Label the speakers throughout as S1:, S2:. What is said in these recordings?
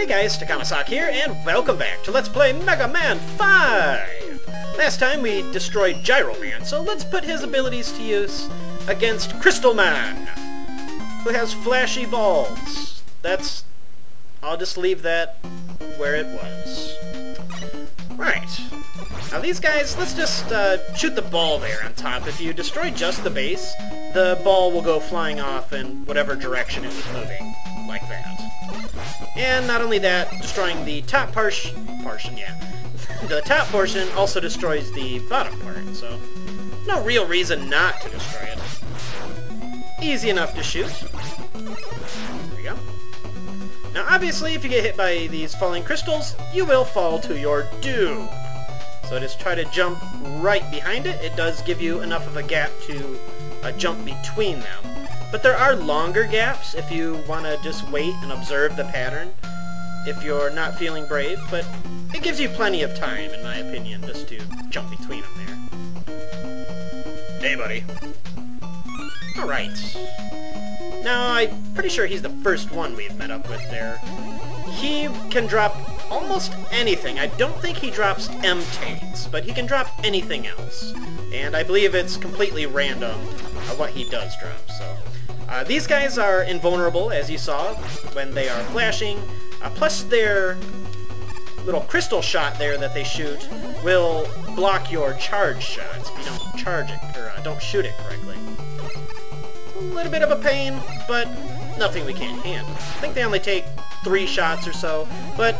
S1: Hey guys, Takahmasak here, and welcome back to Let's Play Mega Man 5! Last time we destroyed Gyro Man, so let's put his abilities to use against Crystal Man, who has flashy balls. That's... I'll just leave that where it was. Right. Now these guys, let's just uh, shoot the ball there on top. If you destroy just the base, the ball will go flying off in whatever direction it was moving, like that. And not only that, destroying the top portion, portion, yeah. the top portion also destroys the bottom part, so no real reason not to destroy it. Easy enough to shoot. There we go. Now obviously, if you get hit by these falling crystals, you will fall to your doom. So just try to jump right behind it. It does give you enough of a gap to uh, jump between them. But there are longer gaps if you want to just wait and observe the pattern if you're not feeling brave, but it gives you plenty of time, in my opinion, just to jump between them there. Hey, buddy. Alright. Now, I'm pretty sure he's the first one we've met up with there. He can drop almost anything. I don't think he drops M-Tanks, but he can drop anything else. And I believe it's completely random uh, what he does drop, so... Uh, these guys are invulnerable, as you saw, when they are flashing, uh, plus their little crystal shot there that they shoot will block your charge shots if you don't charge it, or uh, don't shoot it correctly. A little bit of a pain, but nothing we can't handle. I think they only take three shots or so, but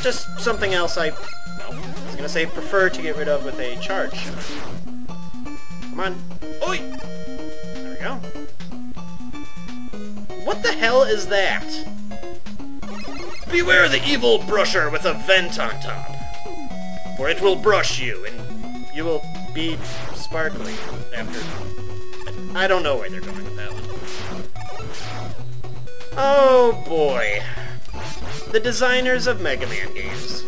S1: just something else I, well, I was gonna say prefer to get rid of with a charge shot. Come on. Oi! There we go. What the hell is that? Beware the evil brusher with a vent on top, for it will brush you, and you will be sparkly after... I don't know where they're going with that one. Oh boy. The designers of Mega Man games.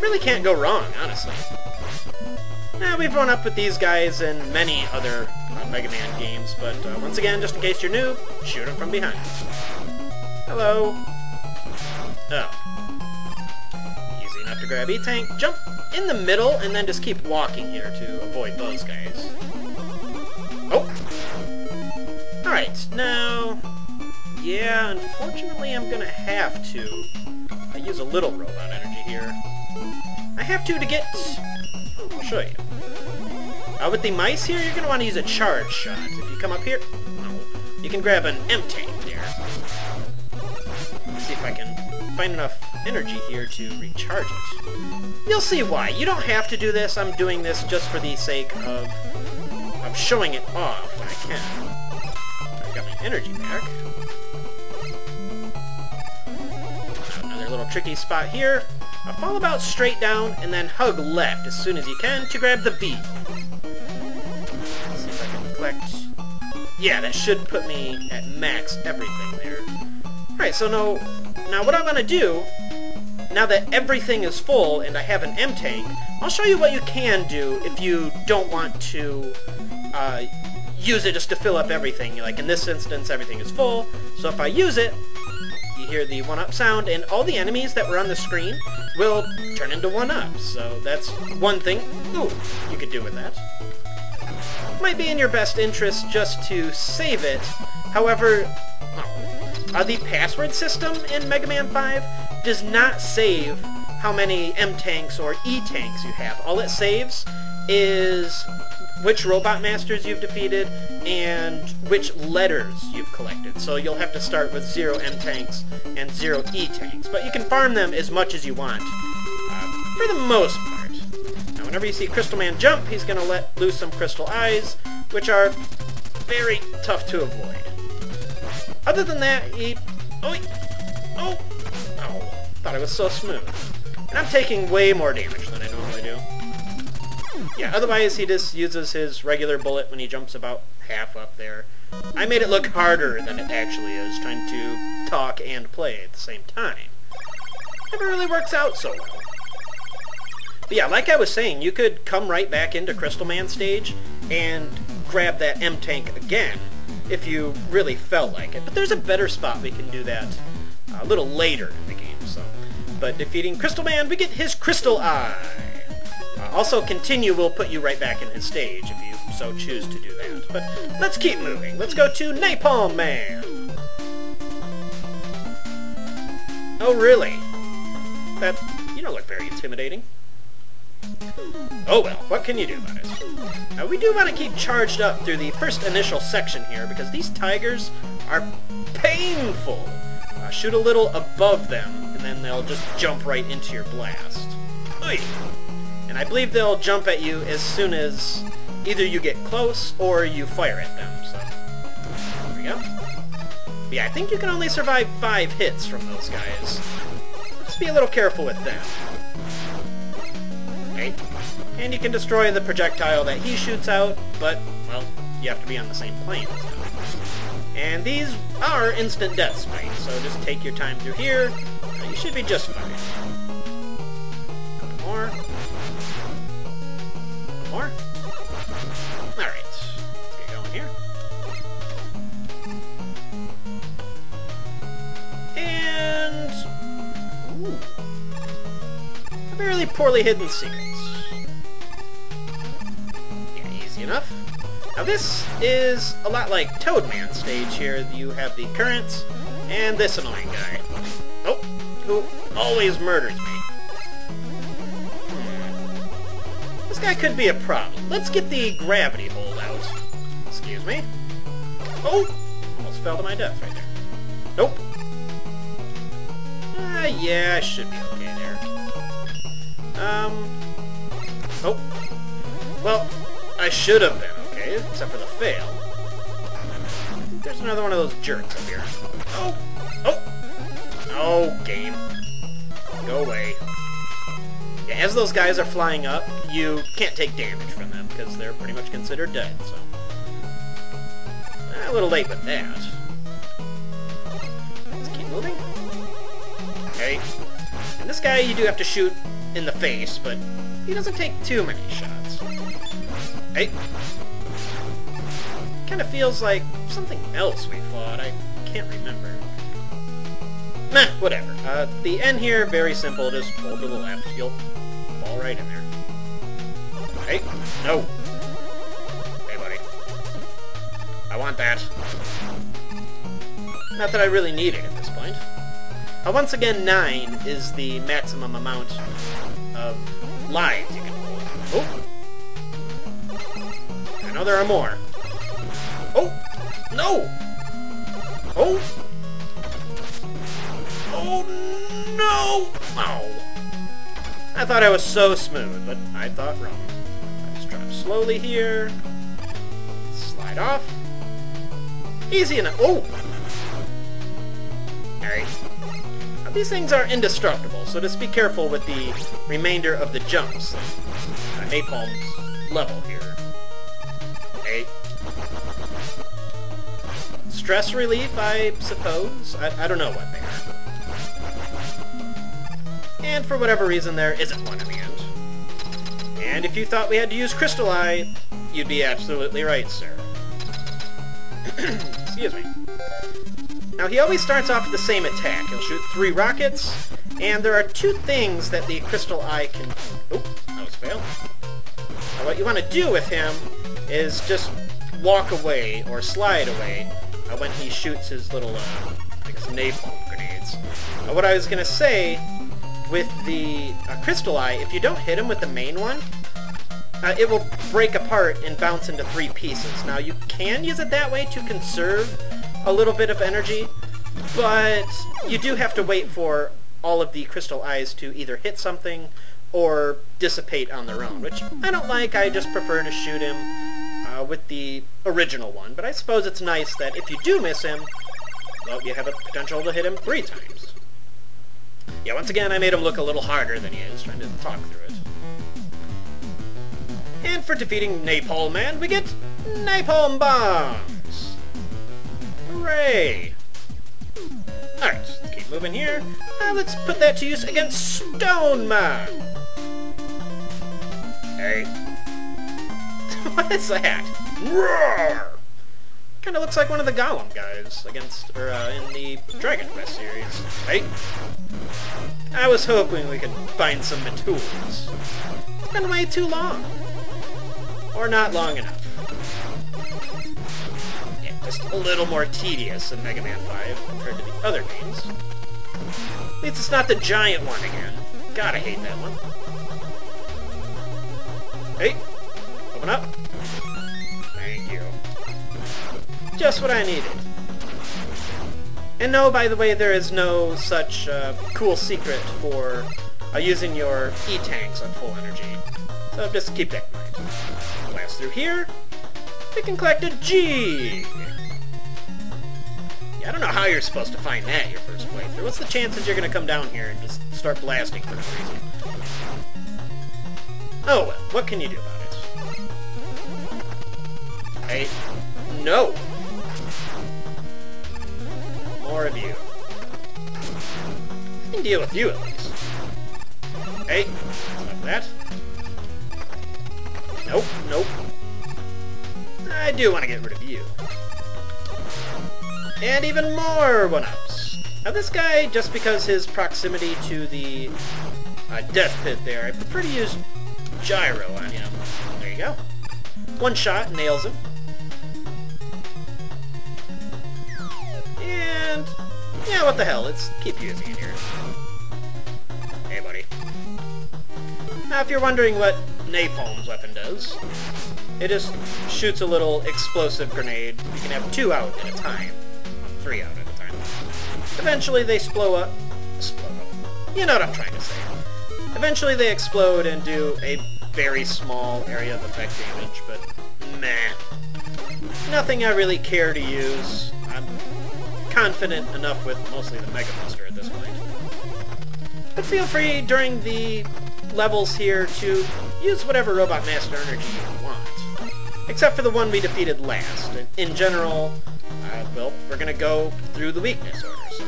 S1: Really can't go wrong, honestly. Now, we've run up with these guys in many other Mega Man games, but uh, once again, just in case you're new, shoot them from behind. Hello. Oh. Easy enough to grab E-Tank, jump in the middle, and then just keep walking here to avoid those guys. Oh! Alright, now... Yeah, unfortunately I'm gonna have to... I use a little robot energy here. I have to to get... I'll show you. Uh, with the mice here, you're going to want to use a charge shot. If you come up here, no, you can grab an M-Tank there. Let's see if I can find enough energy here to recharge it. You'll see why. You don't have to do this. I'm doing this just for the sake of, of showing it off when I can. I got my energy back. Another little tricky spot here. Uh, fall about straight down, and then hug left as soon as you can to grab the B. Yeah, that should put me at max everything there. Alright, so now, now what I'm going to do, now that everything is full and I have an M-Tank, I'll show you what you can do if you don't want to uh, use it just to fill up everything. Like in this instance, everything is full, so if I use it, you hear the 1-up sound, and all the enemies that were on the screen will turn into 1-ups. So that's one thing ooh, you could do with that. It might be in your best interest just to save it. However, uh, the password system in Mega Man 5 does not save how many M-Tanks or E-Tanks you have. All it saves is which Robot Masters you've defeated, and which letters you've collected. So you'll have to start with 0 M-Tanks and 0 E-Tanks. But you can farm them as much as you want, uh, for the most part. Whenever you see Crystal Man jump, he's going to let loose some Crystal Eyes, which are very tough to avoid. Other than that, he... Oh! Oh! Oh! Thought it was so smooth. And I'm taking way more damage than I normally do. Yeah, otherwise he just uses his regular bullet when he jumps about half up there. I made it look harder than it actually is, trying to talk and play at the same time. Never really works out so well. But yeah, like I was saying, you could come right back into Crystal Man stage and grab that M-Tank again if you really felt like it. But there's a better spot we can do that a little later in the game. So, But defeating Crystal Man, we get his Crystal Eye. Uh, also, continue will put you right back in his stage if you so choose to do that. But let's keep moving. Let's go to Napalm Man. Oh, really? That, you don't look very intimidating. Oh well, what can you do about it? Now, we do want to keep charged up through the first initial section here, because these tigers are painful. Uh, shoot a little above them, and then they'll just jump right into your blast. Oy. And I believe they'll jump at you as soon as either you get close or you fire at them, so... There we go. But yeah, I think you can only survive five hits from those guys. Just be a little careful with them. And you can destroy the projectile that he shoots out, but, well, you have to be on the same plane. And these are instant death spikes, so just take your time through here. Uh, you should be just fine. Couple more. More. Alright. Get going here. And... Ooh. A fairly poorly hidden secret. Now this is a lot like Toadman stage here. You have the currents and this annoying guy. Oh, who always murders me. Hmm. This guy could be a problem. Let's get the gravity hold out. Excuse me. Oh! Almost fell to my death right there. Nope. Ah, uh, yeah, I should be okay there. Um... Oh. Well, I should have been except for the fail. There's another one of those jerks up here. Oh! Oh! Oh, game. Go away. Yeah, as those guys are flying up, you can't take damage from them, because they're pretty much considered dead, so... Ah, a little late with that. Let's keep moving. Okay. And this guy you do have to shoot in the face, but he doesn't take too many shots. Hey! Kind of feels like something else we fought. I can't remember. Nah, whatever. Uh, the end here, very simple. Just hold to the left. You'll fall right in there. Hey! No! Hey, buddy. I want that. Not that I really need it at this point. Uh, once again, 9 is the maximum amount of lives you can hold. Oh! I know there are more. No! Oh! Oh, no! Oh! I thought I was so smooth, but I thought wrong. I just drop slowly here. Slide off. Easy enough. Oh! Alright. These things are indestructible, so just be careful with the remainder of the jumps. Uh, Napalm's level here. Stress relief, I suppose? I, I don't know what they are. And for whatever reason, there isn't one in the end. And if you thought we had to use Crystal Eye, you'd be absolutely right, sir. Excuse me. Now, he always starts off with the same attack. He'll shoot three rockets, and there are two things that the Crystal Eye can... Oh, that was fail. Now, what you want to do with him is just walk away, or slide away, uh, when he shoots his little, uh, guess, napalm grenades. Uh, what I was going to say with the uh, Crystal Eye, if you don't hit him with the main one, uh, it will break apart and bounce into three pieces. Now, you can use it that way to conserve a little bit of energy, but you do have to wait for all of the Crystal Eyes to either hit something or dissipate on their own, which I don't like. I just prefer to shoot him uh, with the original one, but I suppose it's nice that if you do miss him, well, you have a potential to hit him three times. Yeah, once again, I made him look a little harder than he is, trying to talk through it. And for defeating Napalm Man, we get Napalm Bombs! Hooray! Alright, keep moving here. Uh, let's put that to use against Stone Man! Hey. What is that? Roar! Kinda looks like one of the Golem guys against, or, uh, in the Dragon Quest series. Right? I was hoping we could find some tools. It's been way too long. Or not long enough. Yeah, just a little more tedious than Mega Man 5 compared to the other games. At least it's not the giant one again. Gotta hate that one. Hey, open up. Thank you. Just what I needed. And no, by the way, there is no such uh, cool secret for uh, using your E-tanks on full energy. So just keep that in mind. Blast through here. We can collect a G! Yeah, I don't know how you're supposed to find that your first playthrough. What's the chances you're going to come down here and just start blasting for no reason? Oh well, what can you do it? No! more of you. I can deal with you at least. Hey, like that. Nope, nope. I do want to get rid of you. And even more one-ups. Now this guy, just because his proximity to the uh, death pit there, I prefer to use gyro on him. There you go. One shot nails him. Yeah, what the hell, let's keep using it here. Hey, buddy. Now, if you're wondering what Napalm's weapon does, it just shoots a little explosive grenade. You can have two out at a time. Three out at a time. Eventually they splow up. Splow up. You know what I'm trying to say. Eventually they explode and do a very small area of effect damage, but meh. Nothing I really care to use. I'm confident enough with mostly the Mega Buster at this point. But feel free during the levels here to use whatever Robot Master energy you want. Except for the one we defeated last. In general, uh, well, we're gonna go through the weakness orders.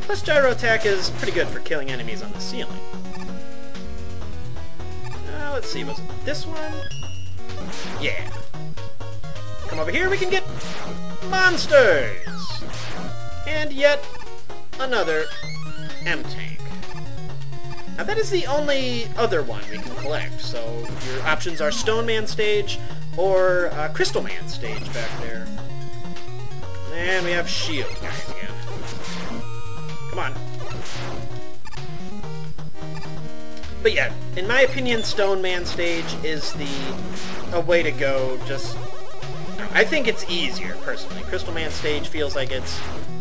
S1: Plus Gyro Attack is pretty good for killing enemies on the ceiling. Uh, let's see, was it this one? Yeah. Come over here, we can get monsters! And yet another M-Tank. Now that is the only other one we can collect, so your options are Stone Man stage or uh, Crystal Man stage back there. And we have Shield guys again. Come on. But yeah, in my opinion, Stone Man stage is the a way to go, just I think it's easier, personally. Crystal Man stage feels like it's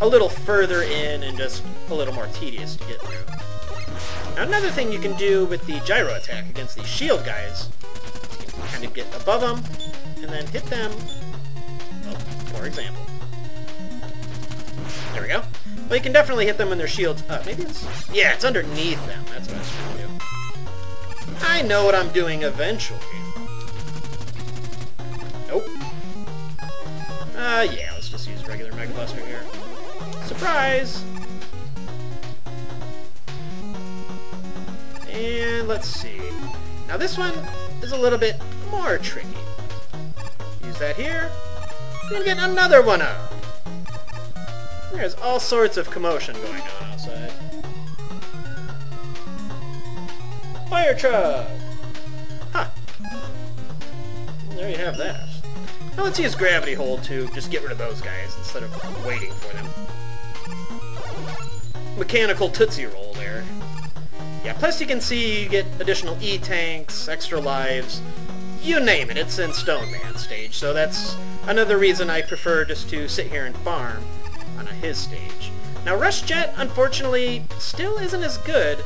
S1: a little further in and just a little more tedious to get through. Now, another thing you can do with the gyro attack against these shield guys, you can kind of get above them and then hit them, well, for example. There we go. Well, you can definitely hit them when their shield's up. Maybe it's... Yeah, it's underneath them. That's what I was trying to do. I know what I'm doing eventually. Uh, yeah, let's just use regular Mega Buster here. Surprise! And let's see. Now this one is a little bit more tricky. Use that here. And get another one up. There's all sorts of commotion going on outside. Fire truck! Huh. Well, there you have that. Now let's use Gravity Hold to just get rid of those guys instead of waiting for them. Mechanical Tootsie Roll there. Yeah, plus you can see you get additional E-tanks, extra lives, you name it, it's in Stone Man stage, so that's another reason I prefer just to sit here and farm on his stage. Now Rush Jet, unfortunately, still isn't as good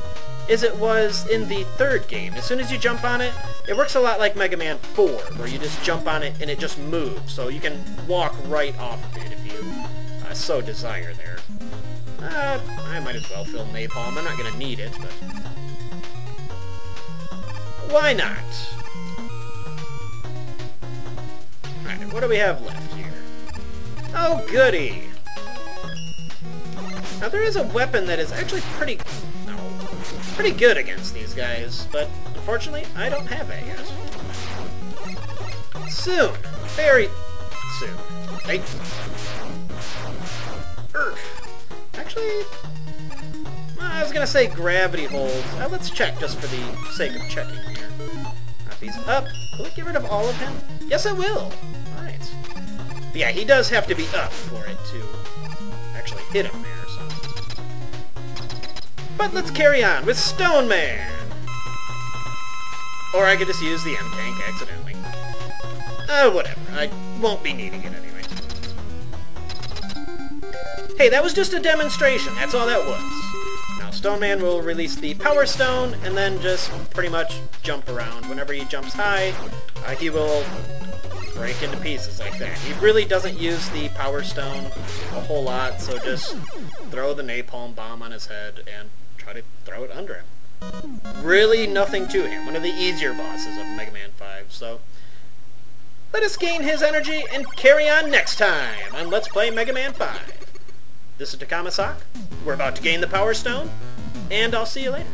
S1: as it was in the third game. As soon as you jump on it, it works a lot like Mega Man 4, where you just jump on it and it just moves, so you can walk right off of it if you uh, so desire there. Uh, I might as well fill Napalm. I'm not going to need it, but... Why not? Alright, what do we have left here? Oh, goody! Now, there is a weapon that is actually pretty pretty good against these guys, but unfortunately, I don't have that yet. Soon. Very soon. Right? Actually, I was gonna say gravity holds. Uh, let's check just for the sake of checking here. He's up, will it get rid of all of him? Yes, it will. Alright. Yeah, he does have to be up for it to actually hit him. But let's carry on with Stone Man! Or I could just use the M-Tank accidentally. Uh, whatever. I won't be needing it anyway. Hey, that was just a demonstration. That's all that was. Now, Stone Man will release the Power Stone, and then just pretty much jump around. Whenever he jumps high, uh, he will break into pieces like that. He really doesn't use the Power Stone a whole lot, so just throw the Napalm Bomb on his head and try to throw it under him. Really nothing to him. One of the easier bosses of Mega Man 5, so... Let us gain his energy and carry on next time on Let's Play Mega Man 5. This is Takahmasak. We're about to gain the Power Stone, and I'll see you later.